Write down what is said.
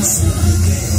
Yes.